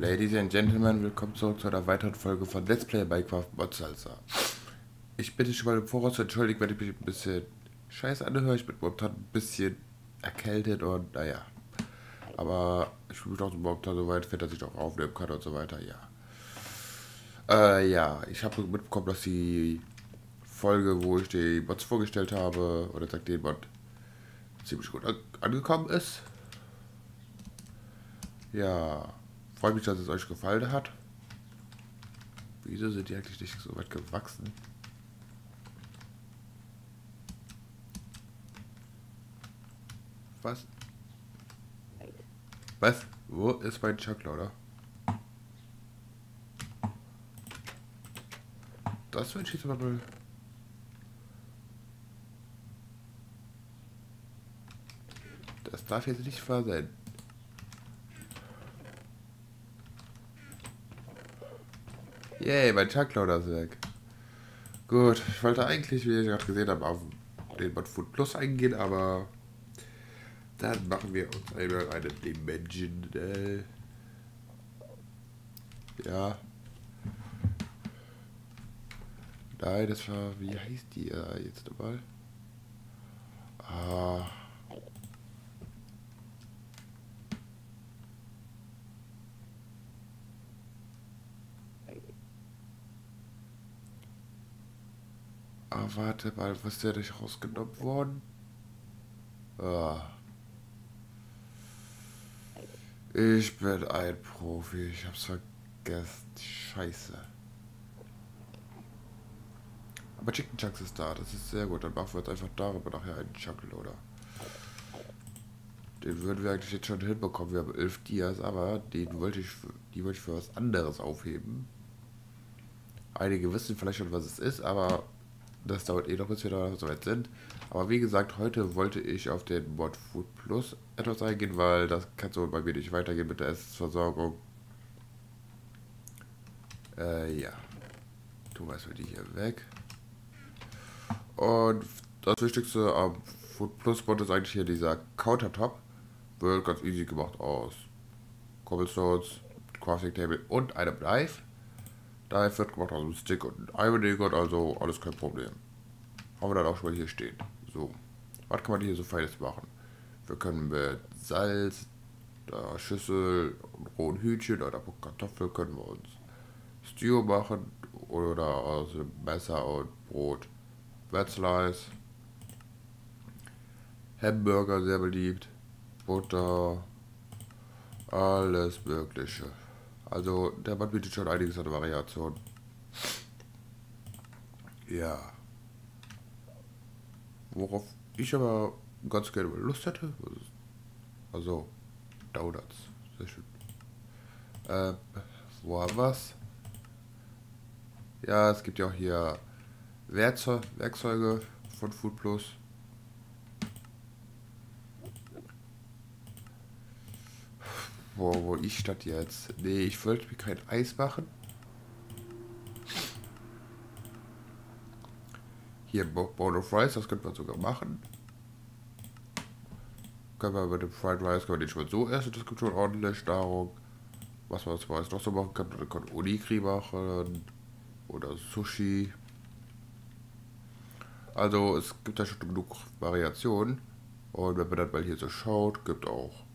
Ladies and Gentlemen, willkommen zurück zu einer weiteren Folge von Let's Play Minecraft Mod Salsa. Ich bitte schon mal im Voraus zu entschuldigen, wenn ich mich ein bisschen scheiße anhöre. Ich bin momentan ein bisschen erkältet und naja. Aber ich mich auch momentan so weit fit, dass ich auch aufnehmen kann und so weiter, ja. Äh, ja, ich habe mitbekommen, dass die Folge, wo ich die Mods vorgestellt habe, oder sagt den Mod, ziemlich gut angekommen ist. Ja, freue mich, dass es euch gefallen hat. Wieso sind die eigentlich nicht so weit gewachsen? Was? Was? Wo ist mein Chuckloader? Das wünsche ich aber mal. Das darf jetzt nicht wahr sein. Yay, mein Chuckloader ist weg. Gut, ich wollte eigentlich, wie ihr gerade gesehen habt, auf den Mod Food Plus eingehen, aber dann machen wir uns einmal eine Dimension. Äh, ja. Nein, das war, wie heißt die äh, jetzt nochmal? Ah, warte mal, was ist der nicht rausgenommen worden? Ah. Ich bin ein Profi, ich hab's vergessen. Scheiße. Aber Chicken Chunks ist da, das ist sehr gut. Dann machen wir jetzt einfach darüber nachher einen Chuckle, Den würden wir eigentlich jetzt schon hinbekommen. Wir haben elf Dias, aber den wollte ich, die wollte ich für was anderes aufheben. Einige wissen vielleicht schon, was es ist, aber das dauert eh noch, bis wir da so weit sind. Aber wie gesagt, heute wollte ich auf den Mod Food Plus etwas eingehen, weil das kann so bei mir nicht weitergehen mit der Essensversorgung. Äh, ja. Du weißt wir die hier weg. Und das Wichtigste am Food Plus Mod ist eigentlich hier dieser Countertop. Wird ganz easy gemacht aus Cobblestones, Crafting Table und einem Knife. Da wird gemacht aus einem Stick und einem Ingot, also alles kein Problem. Haben wir dann auch schon mal hier stehen. So, was kann man hier so Feines machen? Wir können mit Salz, der Schüssel, rohen Hühnchen oder Kartoffel können wir uns Stew machen oder aus Messer und Brot. Wetzleis, Hamburger sehr beliebt, Butter, alles mögliche. Also der Mann bietet schon einiges an Variation. Ja. Worauf ich aber ganz gerne Lust hätte, also Donuts. Sehr schön. Äh, wo haben wir's? Ja, es gibt ja auch hier Werkzeug, Werkzeuge von Food Plus. Wo, wo ich statt jetzt? Nee, ich wollte mir kein Eis machen. Hier Bowl of Rice, das könnte man sogar machen. Können wir mit dem Fried Rice, können wir den schon so essen, das gibt schon ordentlich Nahrung. Was man jetzt noch so machen kann, man kann Onigiri machen oder Sushi. Also es gibt da schon genug Variationen. Und wenn man das mal hier so schaut, gibt auch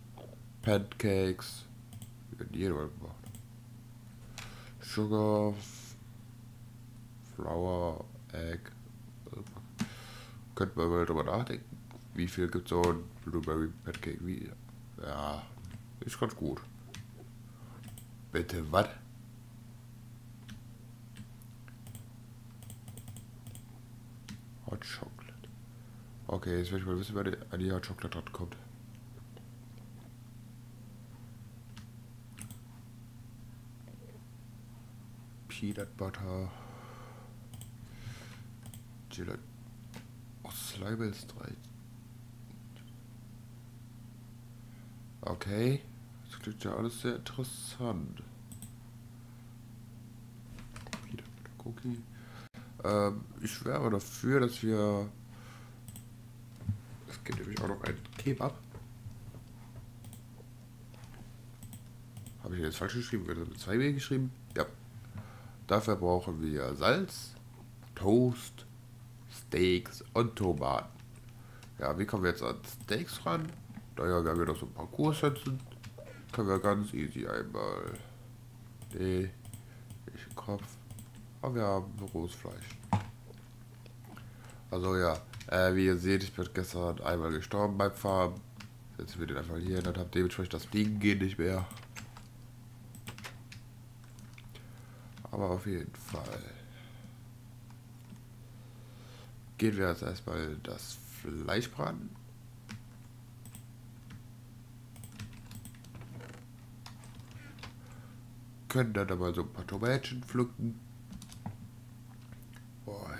Pancakes. Hier mal gemacht? Sugar, Flour, Egg. Könnte man mal drüber nachdenken. Wie viel gibt so ein Blueberry Pancake? Wie? Ja, ist ganz gut. Bitte, was? Hot Chocolate. Okay, jetzt will ich mal wissen, wer an die Hot Chocolate dran kommt. Peanut Butter. Gelat oh, Slime ist 3. Okay. Das klingt ja alles sehr interessant. Peanut Butter Cookie. Ähm, ich wäre dafür, dass wir... Es gibt nämlich auch noch ein Kebab. Habe ich jetzt falsch geschrieben? Wird das mit zwei B geschrieben? Ja. Dafür brauchen wir Salz, Toast, Steaks und Tomaten. Ja, wie kommen wir jetzt an Steaks ran? Naja, wir haben ja noch so ein paar Kurssätzen. Können wir ganz easy einmal den Kopf. Aber wir haben rohes Fleisch. Also ja, äh, wie ihr seht, ich bin gestern einmal gestorben beim Farben. Jetzt wird den einfach hier, dann habt dementsprechend das Fliegen geht nicht mehr. Aber auf jeden Fall. Gehen wir jetzt erstmal das Fleisch braten. Können dann aber so ein paar Tomätchen pflücken. Boah.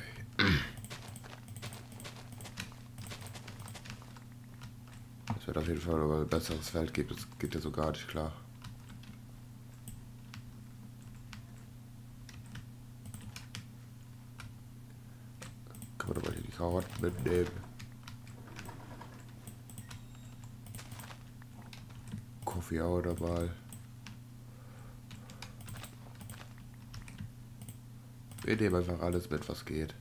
Das wird auf jeden Fall aber ein besseres Feld gibt. Das geht ja so gar nicht klar. Kann man aber hier die Karotten mitnehmen. Kaffee auch dabei. Wir nehmen einfach alles mit, was geht.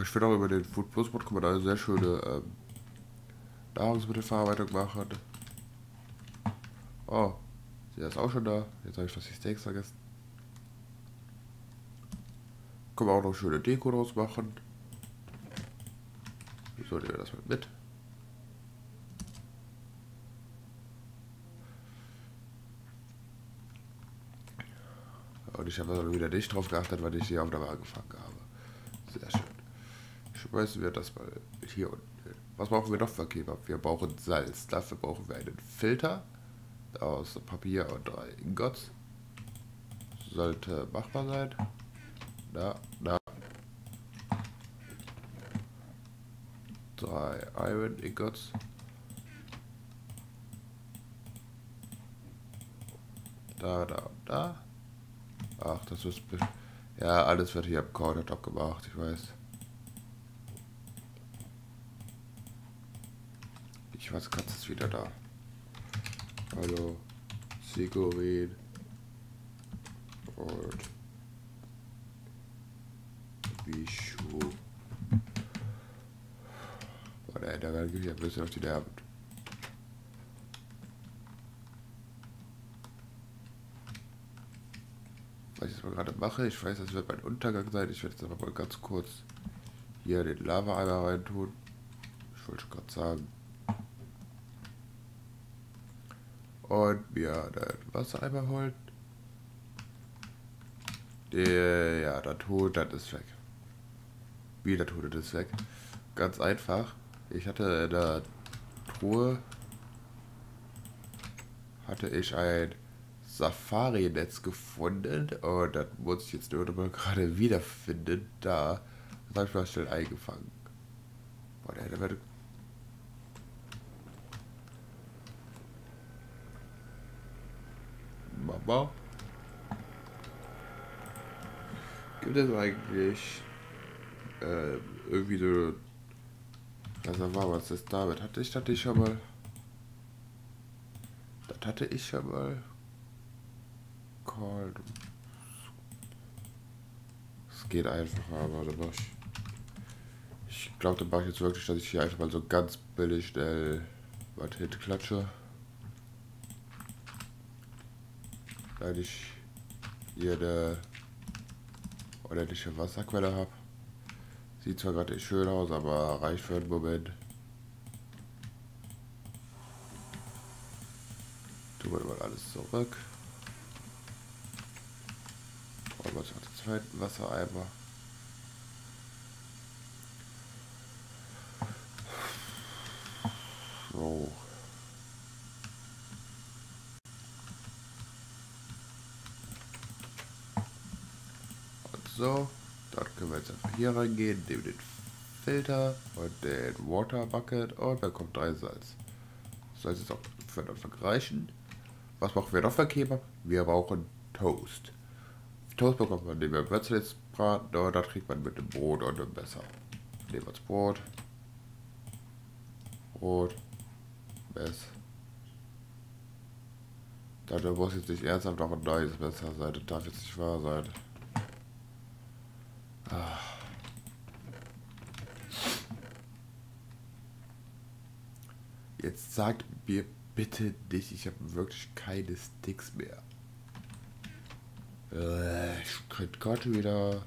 Ich finde auch über den Food Plus Mod kann man da sehr schöne ähm, Nahrungsmittelverarbeitung machen. Oh, sie ist auch schon da. Jetzt habe ich fast die Steaks vergessen. Kann man auch noch schöne Deko draus machen. So, nehmen wir das mal mit. Und ich habe also wieder nicht drauf geachtet, weil ich die Aufnahme angefangen habe. Sehr schön. Schmeißen wir das mal hier unten hin. Was brauchen wir noch für Kebab? Wir brauchen Salz. Dafür brauchen wir einen Filter aus Papier und drei Ingots. Sollte machbar sein. Da, da. Drei Iron Ingots. Da, da, da. Ach, das ist... Ja, alles wird hier am Countertop gemacht, ich weiß. Ich weiß, Katze ist wieder da. Hallo. Sigorin. Und... Bischu. Boah, der, der geht ja bisschen auf die Nerven. Was ich jetzt gerade mache, ich weiß, das wird mein Untergang sein. Ich werde jetzt aber mal ganz kurz hier den Lava-Eimer reintun. Ich wollte schon gerade sagen. Und mir den Wassereimer holen. Der, ja, der Tod, das ist weg. Wie der Tod, das ist weg. Ganz einfach. Ich hatte in der Truhe hatte ich ein Safari-Netz gefunden und das muss ich jetzt nur gerade wiederfinden. Da, das habe ich mal schnell eingefangen. Boah, der, der Mama. Gibt es eigentlich äh, irgendwie so Reservoir, was ist damit? Hatte ich, hatte ich schon mal. Das hatte ich schon mal. Called. Es geht einfacher, aber da ich. Ich glaube, dann mache ich jetzt wirklich, dass ich hier einfach mal so ganz billig schnell was hinklatsche. Weil ich hier eine ordentliche Wasserquelle habe. Sieht zwar gerade nicht schön aus, aber reicht für einen Moment. Tun wir mal alles zurück. Wollen wir den zweiten Wassereimer. So. Und so. Dann können wir jetzt einfach hier reingehen, nehmen den Filter und den Water Bucket und dann kommt drei Salz. Es jetzt auch für den Anfang reichen. Was brauchen wir noch für Kebab? Wir brauchen Toast. Toast bekommt man, indem wir Würzel jetzt braten, und dann kriegt man mit dem Brot und dem Messer. Nehmen wir das Brot. Brot. Mess. Da muss jetzt nicht ernsthaft noch ein neues Messer sein. Das darf jetzt nicht wahr sein. Jetzt sagt mir bitte nicht, ich habe wirklich keine Sticks mehr. Äh, ich könnte gerade wieder.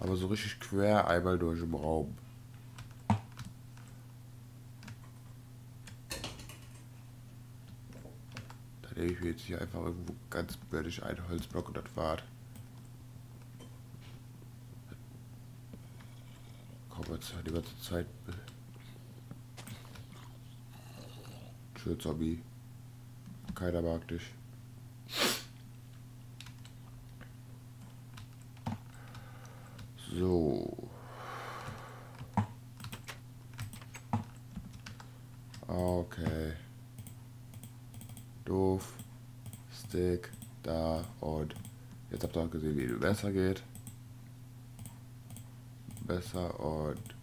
Aber so richtig quer einmal durch im Raum. Da nehme ich mir jetzt hier einfach irgendwo ganz bürdig einen Holzblock und das war's. Komm jetzt die ganze Zeit. Tschö, Zombie. Keiner mag dich. So. Okay. Doof. Stick. Da. Und jetzt habt ihr auch gesehen, wie es besser geht. Besser und...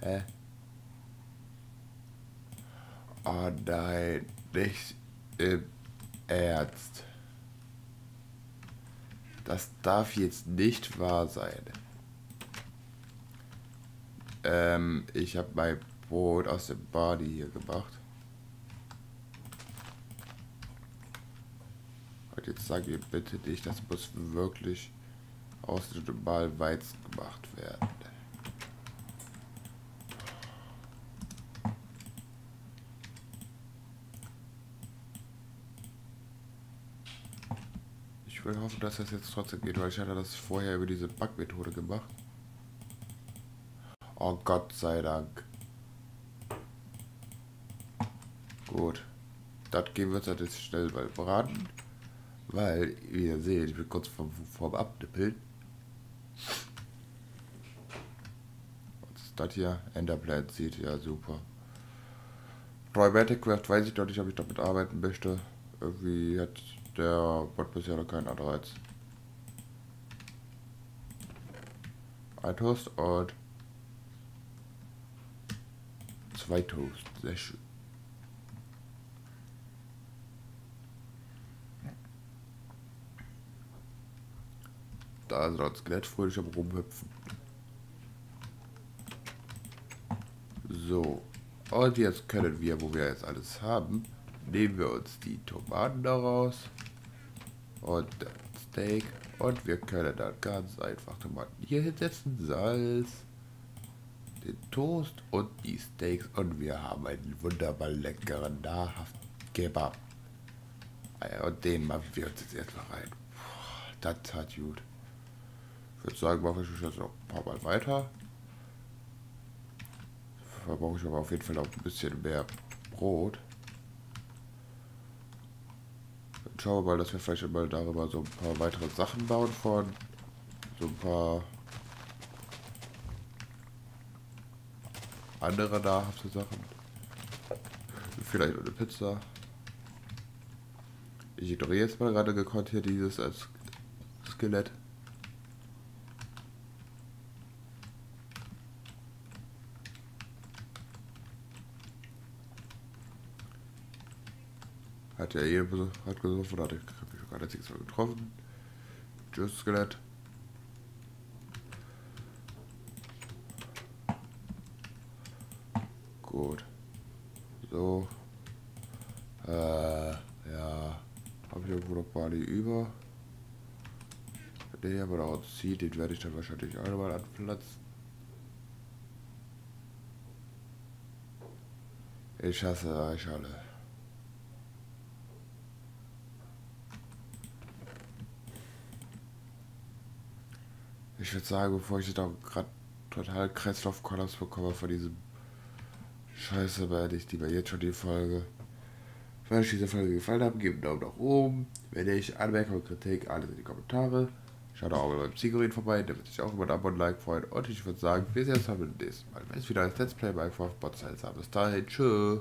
Hä? Oh nein, nicht im Ernst. Das darf jetzt nicht wahr sein. Ähm, ich habe mein Brot aus dem Body hier gemacht. Und jetzt sage ich bitte nicht, das muss wirklich aus dem normalen Weizen gemacht werden. Will hoffen, dass das jetzt trotzdem geht, weil ich hatte das vorher über diese Backmethode gemacht. Oh Gott sei Dank. Gut. Das gehen wir jetzt schnell mal braten. Weil, wie ihr seht, ich bin kurz vorm, vorm Abnippeln. Was ist das hier? Enderplant sieht ja super. Trimatic Craft weiß ich noch nicht, ob ich damit arbeiten möchte. Irgendwie hat der hat bisher noch keinen Anreiz. Ein Toast und zwei Toast. Sehr schön. Da ist das Skelett fröhlich am rumhüpfen. So. Und jetzt können wir, wo wir jetzt alles haben, nehmen wir uns die Tomaten daraus und Steak. Und wir können dann ganz einfach Tomaten hier hinsetzen, Salz, den Toast und die Steaks. Und wir haben einen wunderbar leckeren, nahrhaften Kebab. Und den machen wir uns jetzt erstmal rein. das hat gut. Ich würde sagen, mache ich jetzt noch ein paar Mal weiter. Da brauche ich aber auf jeden Fall auch ein bisschen mehr Brot. Schauen wir mal, dass wir vielleicht mal darüber so ein paar weitere Sachen bauen von so ein paar andere nahrhafte Sachen. Vielleicht eine Pizza. Ich ignoriere jetzt mal gerade gekonnt hier dieses als Skelett. Hat ja eh hat gesoffen, hat ich gar nicht Mal getroffen. Tschüss, Skelett. Gut. So. Äh, ja. Habe ich irgendwo noch Bali über? Der aber auch zieht, den werde ich dann wahrscheinlich auch nochmal anplatzen. Ich hasse euch alle. Ich würde sagen, bevor ich da gerade total Kreislaufkollaps bekomme von diesem Scheiße, beende ich lieber jetzt schon die Folge. Wenn euch diese Folge gefallen hat, gebt einen Daumen nach oben. Wenn ihr Anmerkungen, Kritik, alles in die Kommentare. Schaut auch mal beim Zigerin vorbei, der wird sich auch über ein Abo und Like freuen. Und ich würde sagen, wir sehen uns beim nächsten Mal. Wenn es wieder ein Let's Play Minecraft Bot Bis dahin, tschüss.